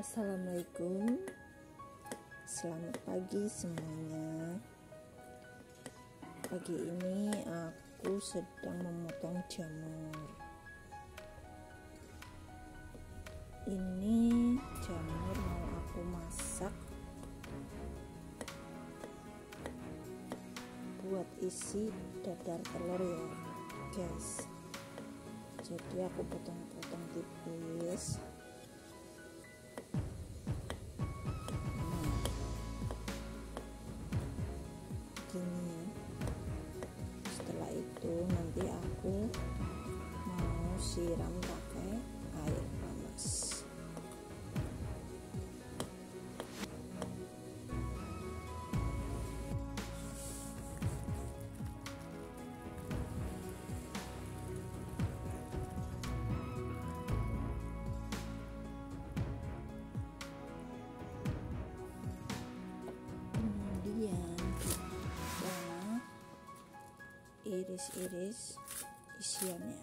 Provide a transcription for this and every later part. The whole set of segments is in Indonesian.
Assalamualaikum. Selamat pagi semuanya. Pagi ini aku sedang memotong jamur. Ini jamur mau aku masak. Buat isi dadar telur ya guys. Jadi aku potong-potong tipis iris-iris isiannya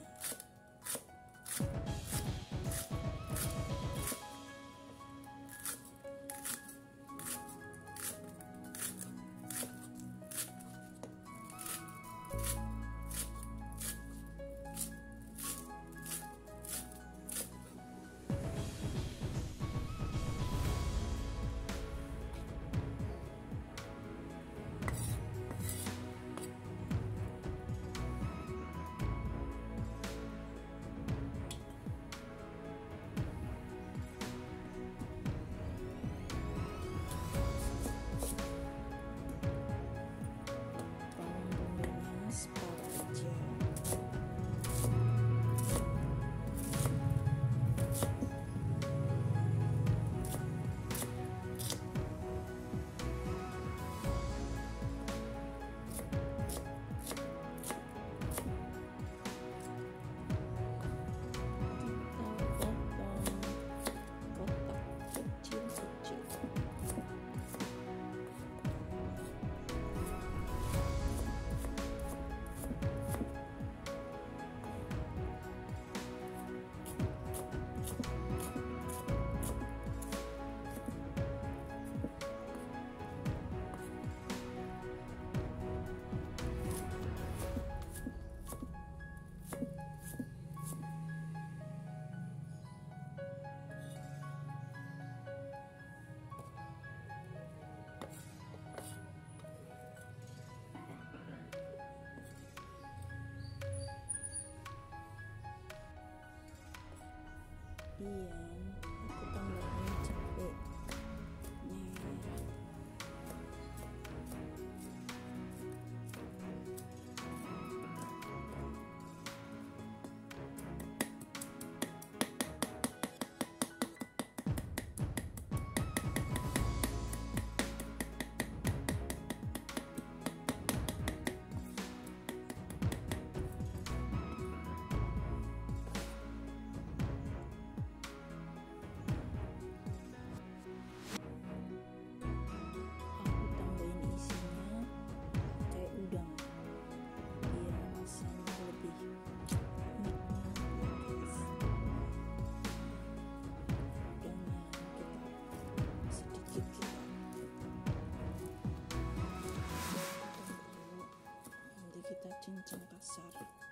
cincang kasar